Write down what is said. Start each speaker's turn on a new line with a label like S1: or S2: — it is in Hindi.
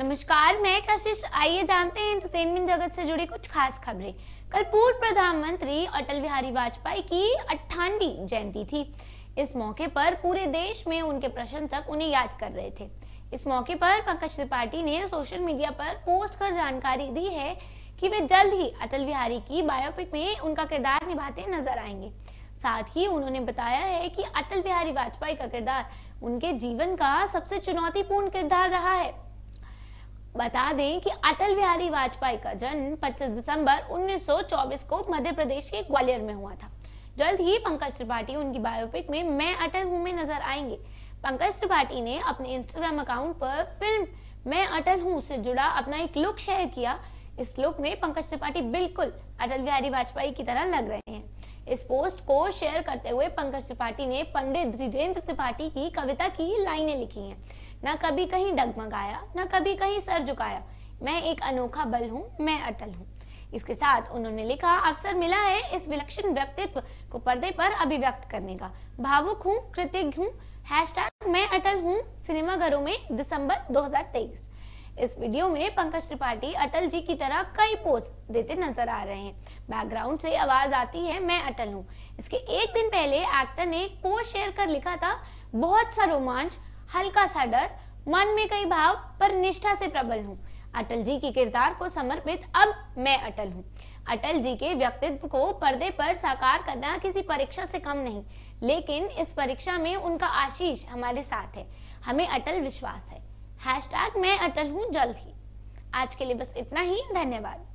S1: नमस्कार, मैं कशिश आइए जानते हैं एंटरटेनमेंट जगत से जुड़ी कुछ खास खबरें। कल पूर्व प्रधानमंत्री अटल बिहारी वाजपेयी की अट्ठानवी जयंती थी। इस मौके पर पूरे देश में उनके प्रशंसक उन्हें याद कर रहे थे। इस मौके पर पंकज त्रिपाठी ने सोशल मीडिया पर पोस्ट कर जानकारी दी है कि वे जल्द ही अटल बिहारी की बायोपिक में उनका किरदार निभाते नज़र आएँगे। साथ ही उन्होंने बताया है कि अटल बिहारी वाजपेयी का किरदार उनके जीवन का सबसे चुनौतीपूर्ण किरदार रहा है। बता दें कि अटल बिहारी वाजपेयी का जन्म 25 दिसंबर 1924 को मध्य प्रदेश के ग्वालियर में हुआ था। जल्द ही पंकज त्रिपाठी उनकी बायोपिक में मैं अटल हूँ में नज़र आएँगे। पंकज त्रिपाठी ने अपने इंस्टाग्राम अकाउंट पर फ़िल्म मैं अटल हूँ से जुड़ा अपना एक लुक शेयर किया। इस लुक में पंकज त्रिपाठी बिल्कुल अटल बिहारी वाजपेयी की तरह लग रहे हैं। इस पोस्ट को शेयर करते हुए पंकज त्रिपाठी ने पंडित धीरेन्द्र त्रिपाठी की कविता की लाइनें लिखी हैं। न कभी कहीं डगमगाया, न कभी कहीं सर झुकाया। मैं एक अनोखा बल हूँ, मैं अटल हूँ। इसके साथ उन्होंने लिखा, अवसर मिला है इस विलक्षण व्यक्तित्व को पर्दे पर अभिव्यक्त करने का। भावुक हूँ, कृतज्ञ हूँ मैं अटल हूँ, सिनेमाघरों में दिसंबर 2023 इस वीडियो में पंकज त्रिपाठी अटल जी की तरह कई पोज देते नज़र आ रहे हैं। बैकग्राउंड से आवाज़ आती है, मैं अटल हूँ। इसके एक दिन पहले एक्टर ने एक पोस्ट शेयर कर लिखा था, बहुत सा रोमांच हल्का सा डर, मन में कई भाव, पर निष्ठा से प्रबल हूँ। अटल जी की किरदार को समर्पित अब मैं अटल हूँ। अटल जी के व्यक्तित्व को पर्दे पर साकार करना किसी परीक्षा से कम नहीं, लेकिन इस परीक्षा में उनका आशीष हमारे साथ है। हमें अटल विश्वास है। हैशटैग मैं अटल हूँ, जल्द ही। आज के लिए बस इतना ही। धन्यवाद।